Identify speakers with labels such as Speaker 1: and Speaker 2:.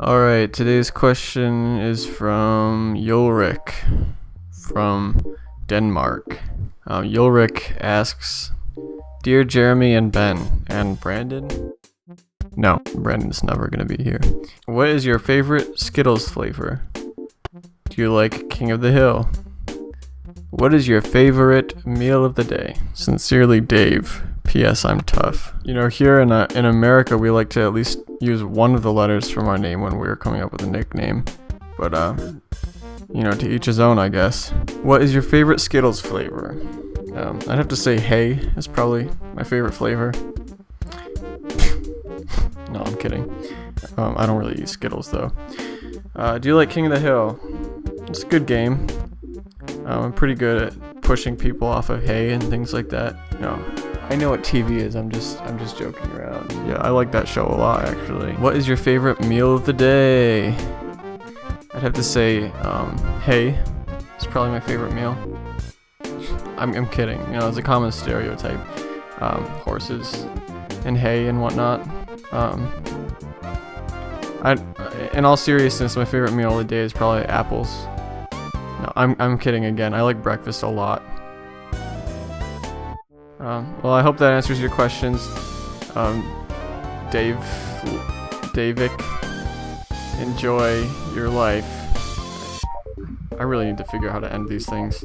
Speaker 1: Alright, today's question is from Yulrik from Denmark. Um, Yulrik asks Dear Jeremy and Ben, and Brandon? No, Brandon's never gonna be here. What is your favorite Skittles flavor? Do you like King of the Hill? What is your favorite meal of the day? Sincerely, Dave. P.S. I'm tough. You know, here in uh, in America, we like to at least use one of the letters from our name when we're coming up with a nickname. But uh, you know, to each his own, I guess. What is your favorite Skittles flavor? Um, I'd have to say hay is probably my favorite flavor. no, I'm kidding. Um, I don't really eat Skittles though. Uh, do you like King of the Hill? It's a good game. Um, I'm pretty good at pushing people off of hay and things like that. You know, I know what TV is. I'm just I'm just joking around. Yeah, I like that show a lot actually. What is your favorite meal of the day? I'd have to say um, hay. It's probably my favorite meal. I'm, I'm kidding. You know, it's a common stereotype. Um, horses and hay and whatnot. Um, I, in all seriousness, my favorite meal of the day is probably apples. No, I'm, I'm kidding again. I like breakfast a lot. Um, well, I hope that answers your questions. Um, Dave, Davic, enjoy your life. I really need to figure out how to end these things.